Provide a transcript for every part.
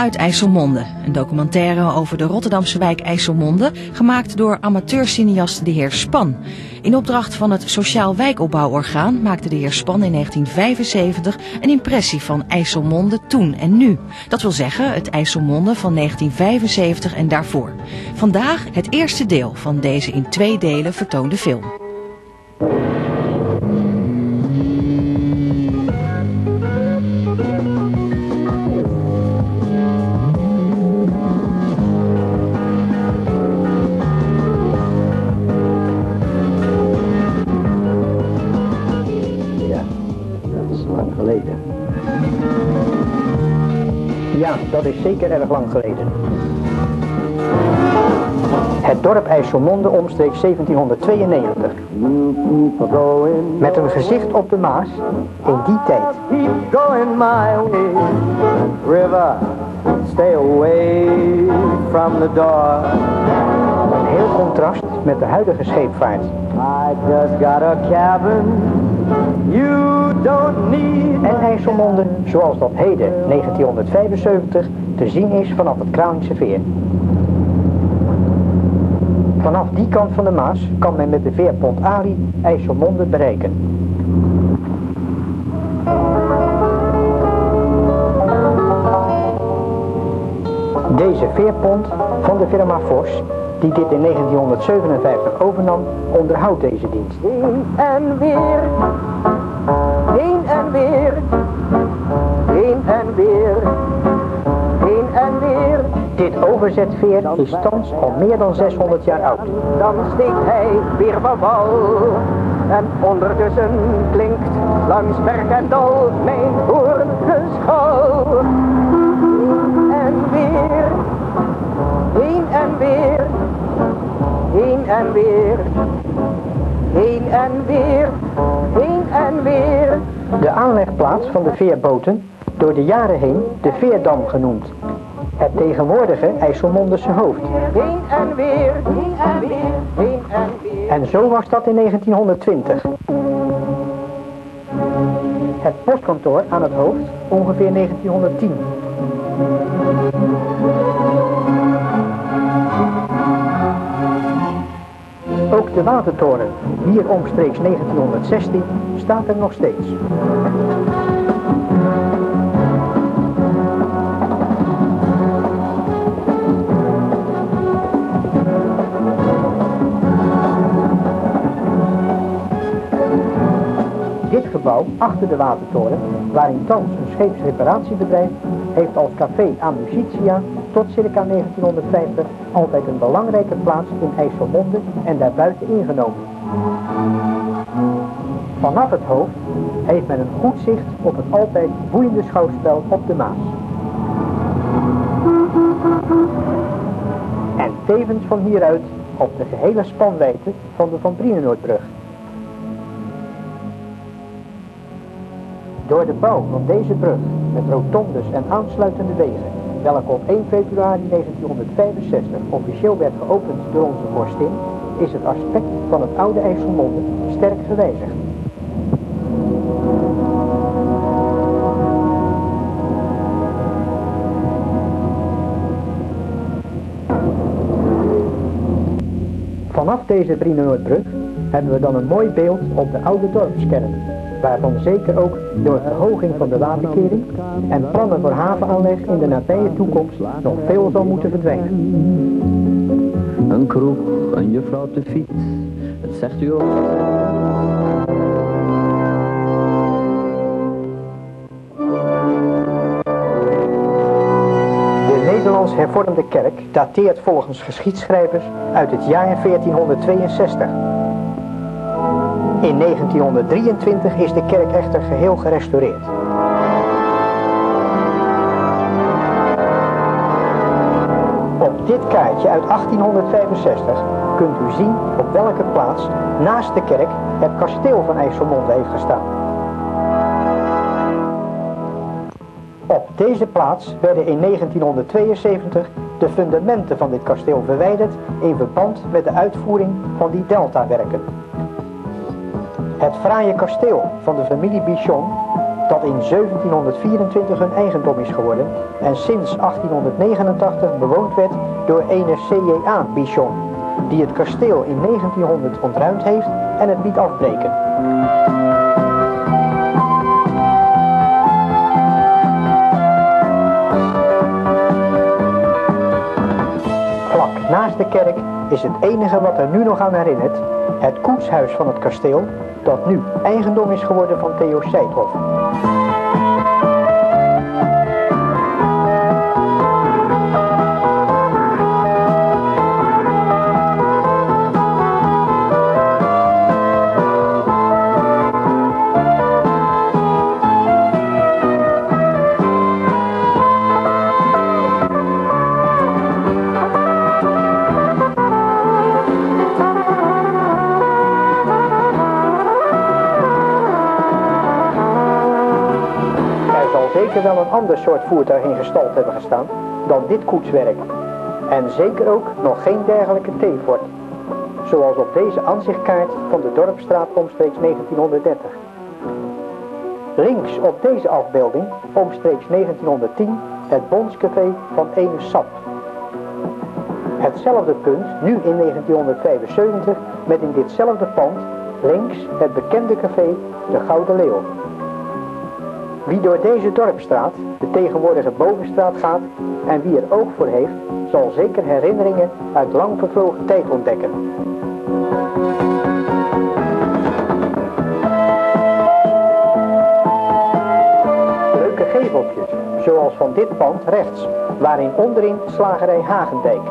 uit IJsselmonde. Een documentaire over de Rotterdamse wijk IJsselmonde, gemaakt door amateurcineast de heer Span. In opdracht van het Sociaal Wijkopbouworgaan maakte de heer Span in 1975 een impressie van IJsselmonde toen en nu. Dat wil zeggen het IJsselmonde van 1975 en daarvoor. Vandaag het eerste deel van deze in twee delen vertoonde film. Ja, dat is zeker erg lang geleden. Het dorp IJsselmonde omstreeks 1792. Met een gezicht op de Maas in die tijd. Keep going my way, river. Stay away from the door. Een heel contrast met de huidige scheepvaart. I just got a cabin. You don't need En IJsselmonde zoals dat heden 1975 te zien is vanaf het Kralingse Veer. Vanaf die kant van de Maas kan men met de veerpont Ali IJsselmonde bereiken. Deze veerpont van de firma Vos, die dit in 1957 overnam, onderhoudt deze dienst. heen en weer. Heen en weer. Heen en weer. Heen en weer. Dit overzetveer is thans al meer dan 600 jaar oud. Dan steekt hij weer van wal. En ondertussen klinkt langs berg en dal mijn hoorngeschal. Heen en weer. Heen en weer. Heen en weer. Heen en weer. Heen en weer. De aanlegplaats van de veerboten, door de jaren heen de Veerdam genoemd. Het tegenwoordige IJsselmondense hoofd. Heen en weer. Heen en weer. Heen en weer. En zo was dat in 1920. Het postkantoor aan het hoofd ongeveer 1910. Ook de watertoren, hier omstreeks 1916, staat er nog steeds. Achter de watertoren, waarin thans een scheepsreparatiebedrijf, heeft als café Amicitia tot circa 1950 altijd een belangrijke plaats in IJsselmonde en daarbuiten ingenomen. Vanaf het hoofd heeft men een goed zicht op het altijd boeiende schouwspel op de Maas. En tevens van hieruit op de gehele spanwijdte van de Van Brienenoordbrug. Door de bouw van deze brug met rotondes en aansluitende wegen, welke op 1 februari 1965 officieel werd geopend door onze vorstin, is het aspect van het oude IJsselmonde sterk gewijzigd. Vanaf deze Brienenoordbrug hebben we dan een mooi beeld op de oude dorpskern, waarvan zeker ook door verhoging van de waterkering en plannen voor havenaanleg in de nabije toekomst nog veel zal moeten verdwijnen. Een kroeg, een juffrouw de fiets, het zegt u ook. De Nederlands hervormde kerk dateert volgens geschiedschrijvers uit het jaar 1462. In 1923 is de kerk echter geheel gerestaureerd. Op dit kaartje uit 1865 kunt u zien op welke plaats naast de kerk het kasteel van IJsselmonde heeft gestaan. Op deze plaats werden in 1972 de fundamenten van dit kasteel verwijderd in verband met de uitvoering van die deltawerken. Het fraaie kasteel van de familie Bichon dat in 1724 hun eigendom is geworden en sinds 1889 bewoond werd door ene C.J.A. Bichon, die het kasteel in 1900 ontruimd heeft en het liet afbreken. Vlak naast de kerk is het enige wat er nu nog aan herinnert het koetshuis van het kasteel, dat nu eigendom is geworden van Theo Seidhoff. Zeker wel een ander soort voertuig in gestald hebben gestaan dan dit koetswerk. En zeker ook nog geen dergelijke theefort. Zoals op deze aanzichtkaart van de Dorpstraat omstreeks 1930. Links op deze afbeelding, omstreeks 1910, het Bondscafé van Ene Sap. Hetzelfde punt, nu in 1975, met in ditzelfde pand, links het bekende café De Gouden Leeuw. Wie door deze dorpstraat, de tegenwoordige Bovenstraat gaat en wie er oog voor heeft, zal zeker herinneringen uit lang vervlogen tijd ontdekken. Leuke geveltjes, zoals van dit pand rechts, waarin onderin slagerij Hagendijk.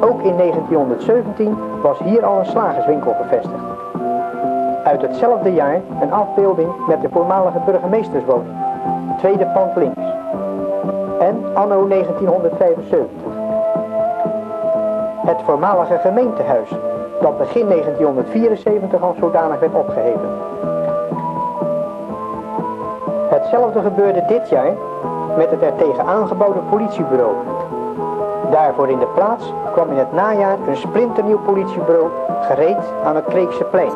Ook in 1917 was hier al een slagerswinkel gevestigd. Uit hetzelfde jaar een afbeelding met de voormalige burgemeesterswoning, tweede pand links. En anno 1975. Het voormalige gemeentehuis, dat begin 1974 al zodanig werd opgeheven. Hetzelfde gebeurde dit jaar met het er tegen aangebouwde politiebureau. Daarvoor in de plaats kwam in het najaar een splinternieuw politiebureau gereed aan het Kreekse plein.